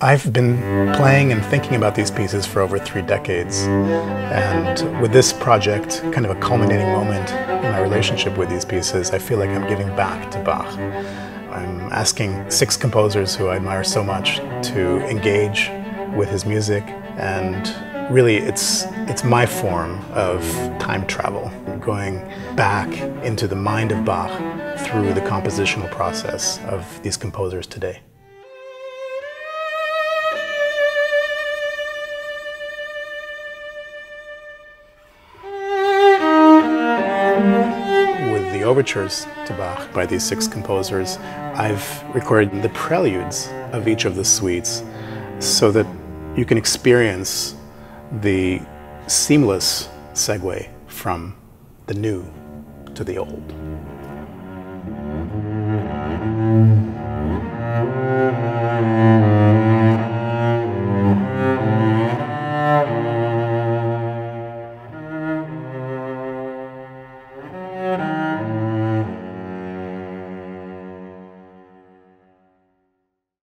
I've been playing and thinking about these pieces for over three decades. And with this project, kind of a culminating moment in my relationship with these pieces, I feel like I'm giving back to Bach. I'm asking six composers who I admire so much to engage with his music and really it's it's my form of time travel going back into the mind of Bach through the compositional process of these composers today. Overtures to Bach by these six composers, I've recorded the preludes of each of the suites so that you can experience the seamless segue from the new to the old.